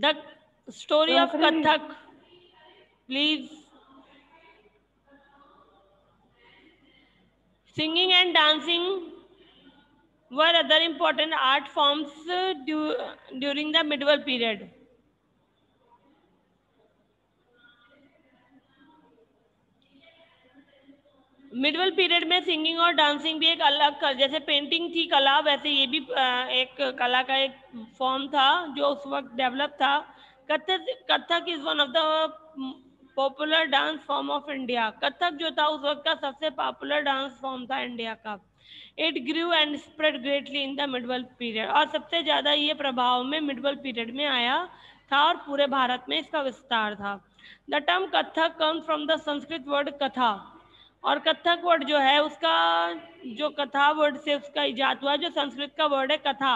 The story of Kathak, please. Singing and dancing were other important art forms uh, du during the medieval period. Medieval period में singing और dancing भी एक अलग जैसे painting थी कला, वैसे ये भी एक कला का एक फॉर्म था, जो उस वक्त डेवलप था। Kathak Kathak is one of the popular dance form of India Kathak जो था, उस वक्त का सबसे पॉपुलर डांस फॉर्म था इंडिया का। It grew and spread greatly in the medieval period और सबसे ज़्यादा ये प्रभाव में मिडवल पीरियड में आया था और पूरे भारत में इसका विस्तार था। The term Kathak comes from the Sanskrit word katha और कथक वर्ड जो है, उसका जो कथा वर्ड से उसका इजात हुआ, जो संस्कृत का वर्ड है, कथा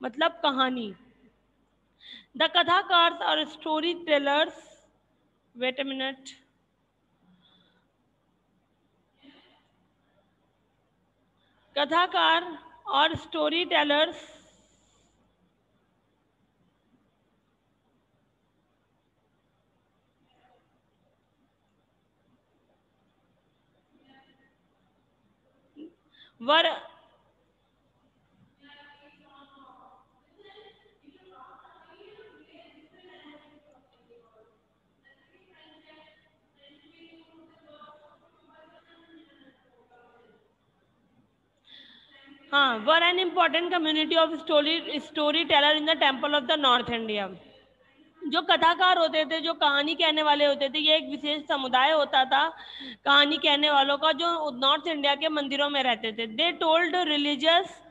मतलब कहानी। द कथाकार और story tellers wait minute kathakar और storytellers were uh, were an important community of story storyteller in the temple of the north india. जो कथाकार होते थे, जो कहानी कहने वाले होते थे, ये एक विशेष समुदाय होता था, कहानी कहने वालों का, जो नॉर्थ इंडिया के मंदिरों में रहते थे। They told religious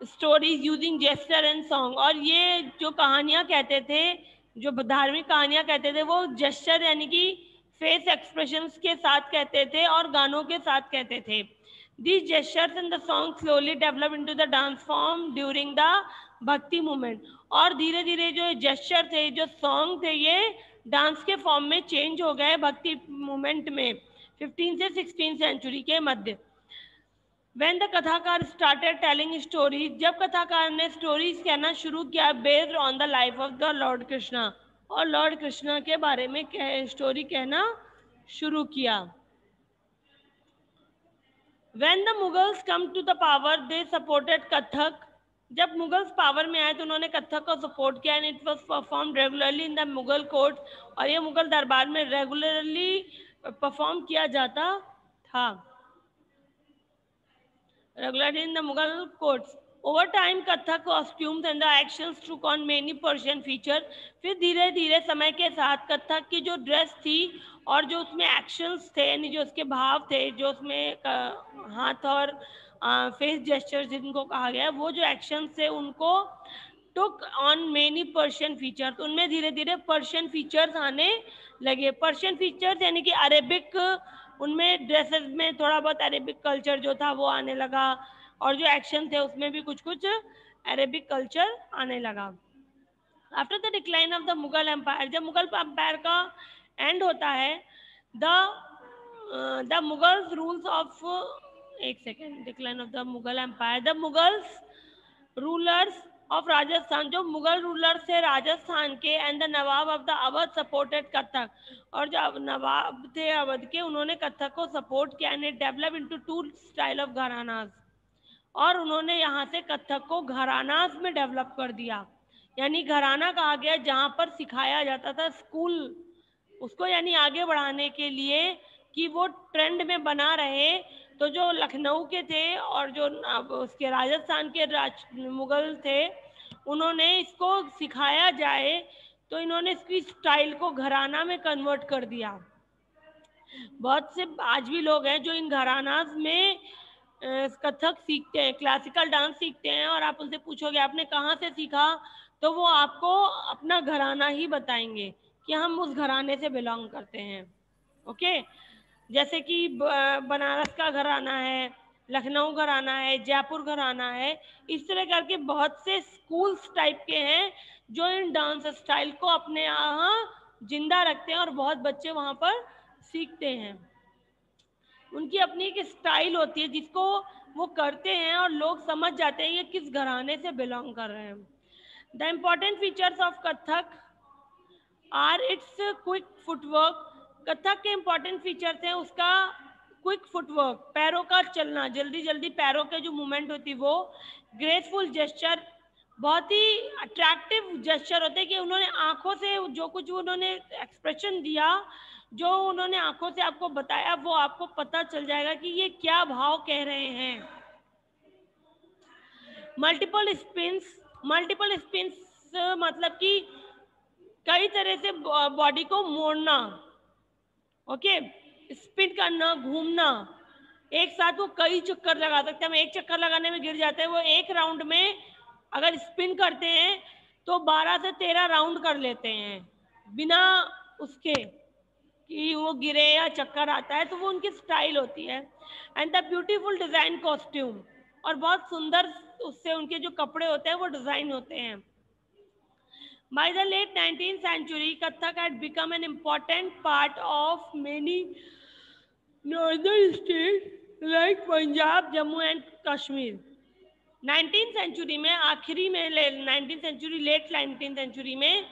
stories using gesture and song और ये जो कहानियाँ कहते थे, जो धार्मिक कहानियाँ कहते थे, वो जेस्टर यानी कि फेस एक्सप्रेशन के साथ कहते थे और गानों के साथ कहते थे। The gestures and the song slowly develop into the dance form during the bhakti movement. और धीरे धीरे जो जेस्चर थे जो सॉन्ग थे ये डांस के फॉर्म में चेंज हो गए भक्ति मूवमेंट में 15 से 16 सेंचुरी के मध्य। When the kathakar started telling stories जब कथाकार ने स्टोरीज कहना शुरू किया based on the life of the lord Krishna और लॉर्ड कृष्णा के बारे में कह, स्टोरी कहना शुरू किया। When the Mughals come to the power they supported Kathak जब मुगल्स पावर में आए तो उन्होंने कथक को सपोर्ट किया and it was perform regularly in the Mughal court और ये मुगल दरबार में रेगुलरली परफॉर्म किया जाता था। Regularly in the Mughal courts over time Kathak costumes and the actions took on many Persian feature फिर धीरे धीरे समय के साथ कथक की जो ड्रेस थी और जो उसमें एक्शंस थे, यानी जो उसके भाव थे, जो उसमें हाथ और फेस जेस्टर जिनको कहा गया वो जो एक्शन थे उनको took on many Persian features उनमें धीरे धीरे पर्शियन फीचर्स आने लगे। पर्शियन फीचर्स यानी कि अरेबिक उनमें ड्रेसेस में थोड़ा बहुत अरेबिक कल्चर जो था, वो आने लगा। और जो एक्शन थे, उसमें भी कुछ कुछ अरेबिक कल्चर आने लगा। After the decline of the Mughal empire जब मुगल एम्पायर का एंड होता है the the Mughals rules of एक second decline of the Mughal empire the Mughals rulers of Rajasthan जो मुगल रूलर थे राजस्थान के and the nawab of the Awadh supported Kathak और जो नवाब थे अवध के, उन्होंने कथक को सपोर्ट किया and develop into two style of gharanas और उन्होंने यहाँ से कथक को घरानाज में डेवलप कर दिया. यानी घराना कहा गया जहाँ पर सिखाया जाता था स्कूल उसको यानी आगे बढ़ाने के लिए कि वो ट्रेंड में बना रहे तो जो लखनऊ के थे और जो उसके राजस्थान के राज, मुगल थे, उन्होंने इसको सिखाया जाए तो इन्होंने इसकी स्टाइल को घराना में कन्वर्ट कर दिया। बहुत से आज भी लोग हैं जो इन घरानाज में कथक सीखते हैं क्लासिकल डांस सीखते हैं और आप उनसे पूछोगे, आपने कहाँ से सीखा? तो वो आपको अपना घराना ही बताएँगे कि हम उस घराने से बिलोंग करते हैं। ओके जैसे कि बनारस का घराना है, लखनऊ घराना है, जयपुर घराना है, इस तरह करके बहुत से स्कूल्स टाइप के हैं, जो इन डांस स्टाइल को अपने यहाँ ज़िंदा रखते हैं और बहुत बच्चे वहाँ पर सीखते हैं। उनकी अपनी एक स्टाइल होती है जिसको वो करते हैं और लोग समझ जाते हैं ये किस घराने से बिलोंग कर रहे हैं। The important features of Kathak are its quick footwork Kathak के इंपॉर्टेंट फीचर्स हैं उसका क्विक फुटवर्क पैरों का चलना, जल्दी जल्दी पैरों के जो मूवमेंट होती, वो ग्रेसफुल जेस्चर बहुत ही अट्रैक्टिव जेस्चर होते कि उन्होंने आँखों से जो कुछ उन्होंने एक्सप्रेशन दिया, जो उन्होंने आँखों से आपको बताया, वो आपको पता चल जाएगा कि ये क्या भाव कह रहे हैं। मल्टीपल स्पिन्स मल्टीपल स्पिन्स मतलब कि कई तरह से बॉडी को मोड़ना। ओके? स्पिन करना घूमना। एक साथ वो कई चक्कर लगा सकते हैं। हम एक चक्कर लगाने में गिर जाते हैं। वो एक राउंड में अगर स्पिन करते हैं तो 12 से 13 राउंड कर लेते हैं। बिना उसके कि वो गिरे या चक्कर आता है तो वो उनकी स्टाइल होती है। And the beautiful design costume और बहुत सुंदर उससे उनके जो कपड़े होते हैं, वो डिज़ाइन होते हैं। By the late nineteen century Kathak had become an important part of many northern state like Punjab Jammu and Kashmir nineteen century में, आखिरी में nineteen century late nineteen century में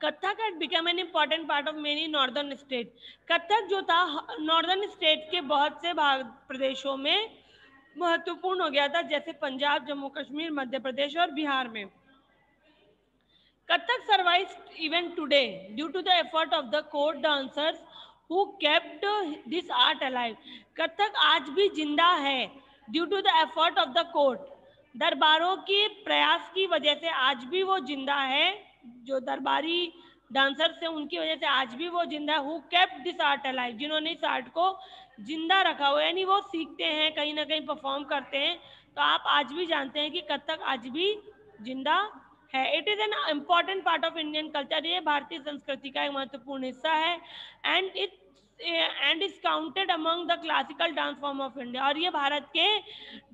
Kathak had become an important part of many northern state Kathak जो था northern state के बहुत से भाग, प्रदेशों में महत्वपूर्ण हो गया था, जैसे पंजाब जम्मू कश्मीर मध्य प्रदेश और बिहार में। Kathak survives even today due to the effort of the court dancers who kept this art alive. Kathak आज भी ज़िंदा है due to the effort of the court दरबारों के प्रयास की वजह से आज भी वो ज़िंदा है, जो दरबारी डांसर से उनकी वजह से आज भी वो ज़िंदा who kept this art alive जिन्होंने इस आर्ट को ज़िंदा रखा हुआ यानी वो सीखते हैं, कहीं ना कहीं परफॉर्म करते हैं तो आप आज भी जानते हैं कि कथक आज भी ज़िंदा है। It is an important part of Indian culture ये भारतीय संस्कृति का एक महत्वपूर्ण हिस्सा है। And it and is counted among the classical dance form of India और ये भारत के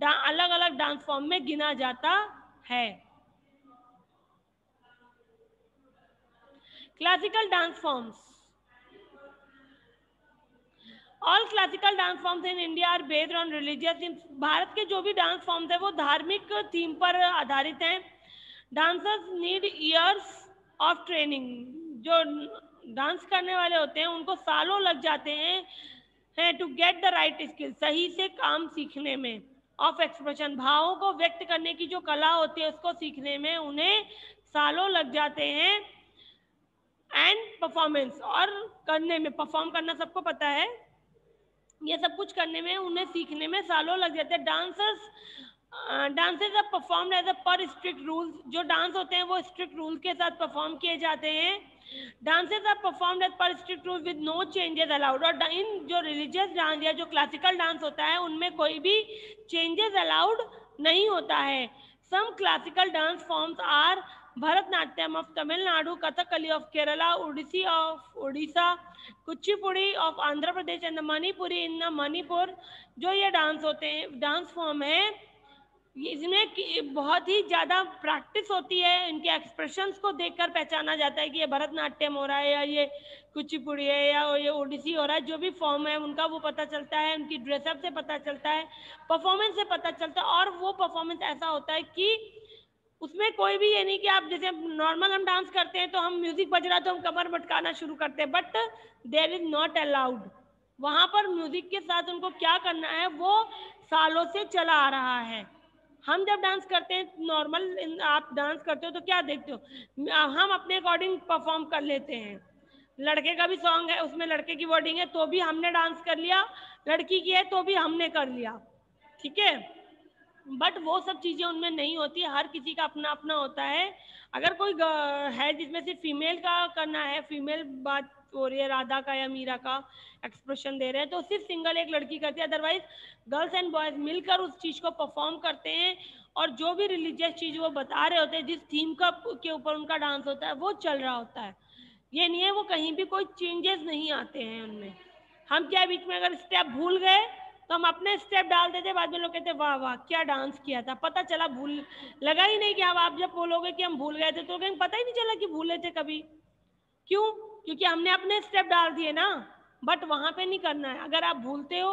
अलग अलग डांस फॉर्म में गिना जाता है। Classical dance forms all classical dance forms in India are based on religious Bharat के जो भी डांस फॉर्म्स है, वो धार्मिक थीम पर आधारित हैं। Dancers need years of training जो डांस करने वाले होते हैं, उनको सालों लग जाते हैं हैं to get the right skill सही से काम सीखने में ऑफ़ एक्सप्रेशन भावों को व्यक्त करने की जो कला होती है, उसको सीखने में उन्हें सालों लग जाते हैं एंड परफॉर्मेंस और करने में परफॉर्म करना सबको पता है, ये सब कुछ करने में, उन्हें सीखने में सालों लग जाते हैं। Dancers dances are perform as a per strict rules जो डांस होते हैं, वो स्ट्रिक्ट रूल के साथ परफॉर्म किए जाते हैं। Dances are perform as per strict rule with no changes allowed और इन जो रिलीजियस डांस या जो क्लासिकल डांस होता है, उनमें कोई भी चेंजेस अलाउड नहीं होता है। Some classical dance forms are Bharatanatyam of Tamil Nadu Kathakali of Kerala Odissi of Orissa Kuchipudi of Andhra Pradesh and Manipuri in the Manipur जो ये डांस होते हैं डांस फॉर्म है इसमें बहुत ही ज़्यादा प्रैक्टिस होती है, इनके एक्सप्रेशंस को देखकर पहचाना जाता है कि ये भरतनाट्यम हो रहा है या ये कुचिपुड़ी है या ये ओडिसी हो रहा है, जो भी फॉर्म है, उनका वो पता चलता है, उनकी ड्रेसअप से पता चलता है परफॉर्मेंस से पता चलता है और वो परफॉर्मेंस ऐसा होता है कि उसमें कोई भी ये नहीं कि आप जैसे नॉर्मल हम डांस करते हैं तो हम म्यूज़िक बज रहा तो हम कमर भटकाना शुरू करते हैं but there is not allowed वहाँ पर म्यूज़िक के साथ उनको क्या करना है, वो सालों से चला आ रहा है। हम जब डांस करते हैं नॉर्मल आप डांस करते हो तो क्या देखते हो? हम अपने अकॉर्डिंग परफॉर्म कर लेते हैं। लड़के का भी सॉन्ग है, उसमें लड़के की वर्डिंग है तो भी हमने डांस कर लिया, लड़की की है तो भी हमने कर लिया। ठीक है? बट वो सब चीज़ें उनमें नहीं होती, हर किसी का अपना अपना होता है। अगर कोई है जिसमें सिर्फ़ फीमेल का करना है फीमेल बात हो रही है राधा का या मीरा का एक्सप्रेशन दे रहे हैं तो सिर्फ़ सिंगल एक लड़की करती है। अदरवाइज़ गर्ल्स एंड बॉयज़ मिलकर उस चीज़ को परफॉर्म करते हैं और जो भी रिलीजियस चीज़ वो बता रहे होते हैं, जिस थीम का, के ऊपर उनका डांस होता है, वो चल रहा होता है। ये नहीं है, वो कहीं भी कोई चेंजेस नहीं आते हैं उनमें। हम क्या बीच में अगर स्टेप भूल गए तो हम अपने स्टेप डाल देते, बाद में लोग कहते, वाह वाह, क्या डांस किया था। पता चला भूल, लगा ही नहीं कि अब आप जब बोलोगे कि हम भूल गए थे तो कहीं पता ही नहीं चला कि भूले थे कभी। क्यों? क्योंकि हमने अपने स्टेप डाल दिए ना। बट वहाँ पे नहीं करना है। अगर आप भूलते हो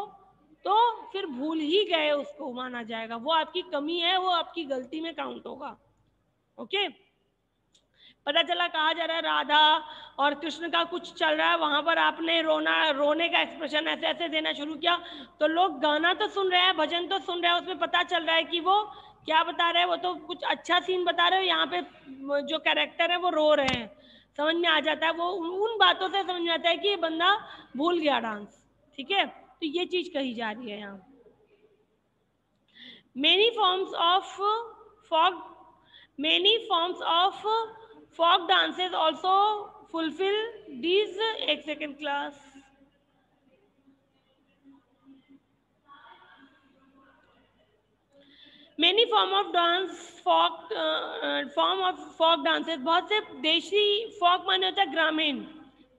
तो फिर भूल ही गए उसको, माना जाएगा। वो आपकी कमी है, वो आपकी गलती में काउंट होगा। ओके पता चला कहा जा रहा है? राधा और कृष्ण का कुछ चल रहा है। वहाँ पर आपने रोना, रोने का एक्सप्रेशन ऐसे ऐसे देना शुरू किया। तो लोग गाना तो सुन रहे हैं, भजन तो सुन रहे हैं, उसमें पता चल रहा है कि वो क्या बता रहे हैं? वो तो कुछ अच्छा सीन बता रहे हो। यहाँ पे जो कैरेक्टर है, वो रो रहे हैं। समझ में आ जाता है, वो उन बातों से समझ में आता है कि ये बंदा भूल गया डांस, ठीक है? तो ये चीज़ कही जा रही है यहाँ। Many forms of fog many forms of folk dances also fulfil these एक second many form of dance folk form of folk dances बहुत से देशी फॉक माने होता है ग्रामीण।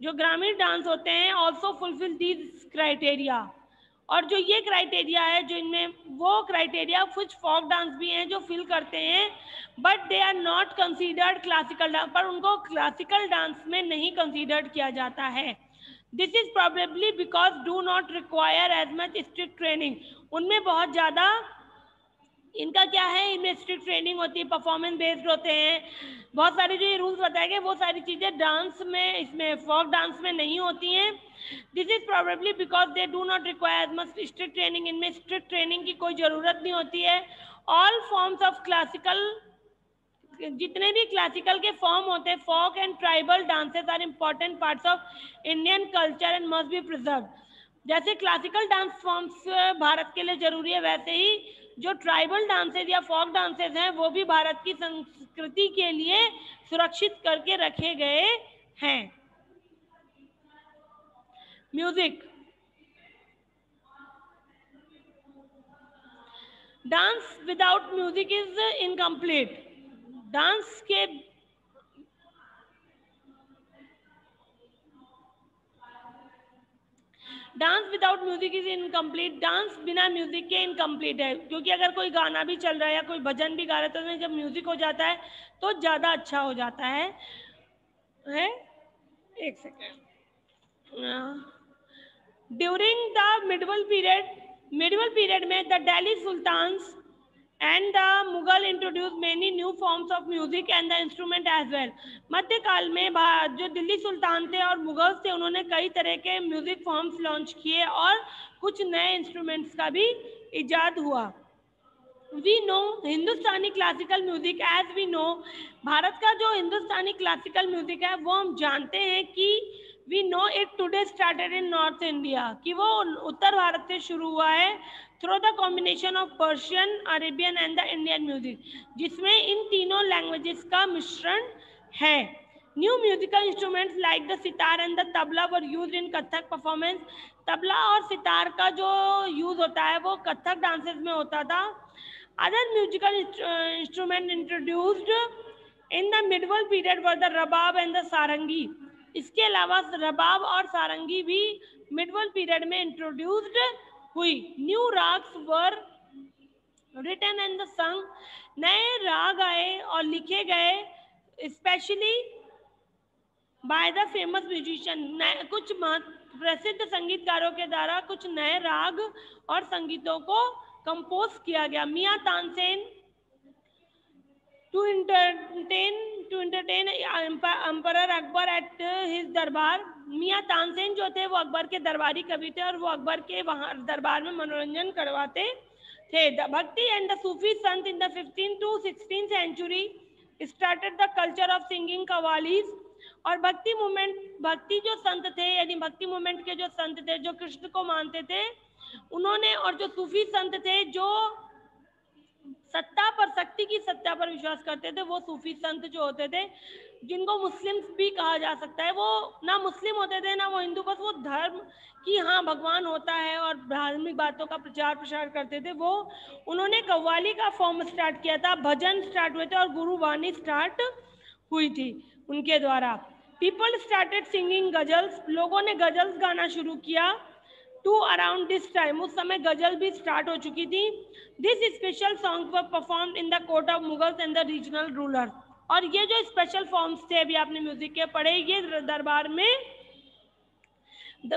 जो ग्रामीण डांस होते हैं ऑल्सो फुलफिल दीज क्राइटेरिया और जो ये क्राइटेरिया है, जो इनमें वो क्राइटेरिया कुछ फॉक डांस भी हैं जो फिल करते हैं but they are not considered classical dance पर उनको क्लासिकल डांस में नहीं कंसीडर्ड किया जाता है। This is probably because do not require as much strict training उनमें बहुत ज़्यादा इनका क्या है? इनमें स्ट्रिक्ट ट्रेनिंग होती है परफॉर्मेंस बेस्ड होते हैं। बहुत सारे जो ये रूल्स बताए गए, वो सारी चीज़ें डांस में, इसमें फॉक डांस में नहीं होती हैं। This is probably because they do not require must strict training इनमें स्ट्रिक्ट ट्रेनिंग की कोई ज़रूरत नहीं होती है। ऑल फॉर्म्स ऑफ़ क्लासिकल जितने भी क्लासिकल के फॉर्म होते हैं folk and tribal dances are important parts of Indian culture and must be preserve जैसे क्लासिकल डांस फॉर्म्स भारत के लिए ज़रूरी है, वैसे ही जो ट्राइबल डांसेज या फोक डांसेज हैं, वो भी भारत की संस्कृति के लिए सुरक्षित करके रखे गए हैं। Music dance without music is incomplete dance के dance without music is incomplete dance बिना म्यूज़िक के इनकम्प्लीट है। क्योंकि अगर कोई गाना भी चल रहा है या कोई भजन भी गा रहा है तो उसमें जब म्यूज़िक हो जाता है तो ज़्यादा अच्छा हो जाता है। है? एक second during the medieval period medieval period में the Delhi sultans and the Mughal introduced many new forms of music and the instrument as well. मध्यकाल में जो दिल्ली सुल्तान थे और मुगल थे, उन्होंने कई तरह के म्यूज़िक फॉर्म्स लॉन्च किए और कुछ नए इंस्ट्रूमेंट्स का भी इजाद हुआ we know Hindustani classical music as we know Bharat का जो हिंदुस्तानी क्लासिकल म्यूज़िक है, वो हम जानते हैं कि we know it today started in North India कि वो उत्तर भारत से शुरू हुआ है through the combination of Persian Arabian and the Indian music जिसमें इन तीनों लैंग्वेजेस का मिश्रण है। New musical instruments like the sitar and the tabla were used in Kathak performance tabla और सितार का जो यूज़ होता है, वो कथक डांसेस में होता था। Other musical instrument introduced in the medieval period were the rabab and the sarangi इसके अलावा रबाब और सारंगी भी मिडवल पीरियड में इंट्रोड्यूस्ड हुई। New ragas were written and the song नए राग आए और लिखे गए specially by the famous musician कुछ प्रसिद्ध संगीतकारों के द्वारा कुछ नए राग और संगीतों को कंपोज किया गया। Mian Tansen to entertain to entertain emperor Akbar at his darbar Mian Tansen जो थे, वो अकबर के दरबारी कवि थे और वो अकबर के वहाँ, दरबार में मनोरंजन करवाते थे। भक्ति and the Sufi sant in the fifteen to sixteen century started the culture of singing qawwalis और भक्ति मूवमेंट भक्ति जो संत थे, यानी भक्ति मूवमेंट के जो संत थे, जो कृष्ण को मानते थे, उन्होंने और जो सूफी संत थे, जो सत्ता पर, शक्ति की सत्ता पर विश्वास करते थे, वो सूफी संत जो होते थे, जिनको मुस्लिम भी कहा जा सकता है, वो ना मुस्लिम होते थे, ना वो हिंदू, बस वो धर्म की हाँ भगवान होता है और धार्मिक बातों का प्रचार प्रसार करते थे, वो उन्होंने कव्वाली का फॉर्म स्टार्ट किया था, भजन स्टार्ट हुए थे और गुरुवाणी स्टार्ट हुई थी उनके द्वारा। पीपल स्टार्टेड सिंगिंग गजल्स, लोगों ने गजल्स गाना शुरू किया। टू अराउंड दिस टाइम, उस समय गज़ल भी स्टार्ट हो चुकी थी। This special song were perform in the court of Mughals and the regional ruler और ये जो स्पेशल फॉर्म्स थे, अभी आपने म्यूज़िक के पढ़े, ये दरबार में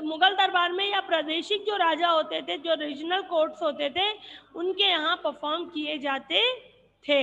मुगल दरबार में या प्रादेशिक जो राजा होते थे, जो रीजनल कोर्ट्स होते थे, उनके यहाँ परफॉर्म किए जाते थे।